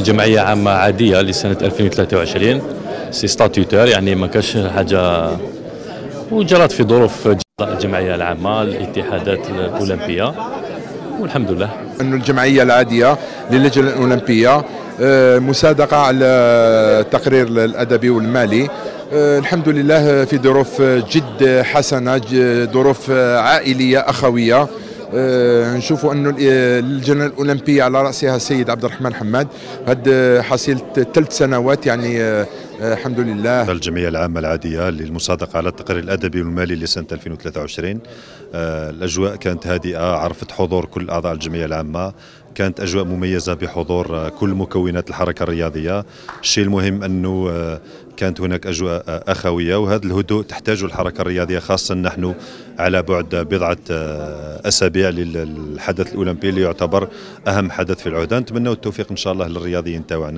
جمعية عامة عادية لسنة 2023 c'est statutaire يعني ما كاش حاجة وجرت في ظروف الجمعية العامة الاتحادات الأولمبية. والحمد لله. أن الجمعية العادية للجنة الأولمبية آه، مصادقة على التقرير الأدبي والمالي. آه، الحمد لله في ظروف جد حسنة ظروف عائلية أخوية. نشوفوا أنه اللجنة الأولمبية على رأسها السيد عبد الرحمن حماد. هاد حصيلة ثلاث سنوات يعني آه، آه، الحمد لله. الجمعية العامة العادية للمصادقة على التقرير الأدبي والمالي لسنة 2023 آه، الأجواء كانت هادئة عرفت حضور كل أعضاء الجمعية العامة. كانت أجواء مميزة بحضور آه، كل مكونات الحركة الرياضية. الشيء المهم أنه آه، كانت هناك أجواء أخوية وهذا الهدوء تحتاجه الحركة الرياضية خاصة نحن على بعد بضعة أسابيع للحدث الأولمبي اللي يعتبر أهم حدث في العهدة نتمنى التوفيق إن شاء الله للرياضيين تاعنا.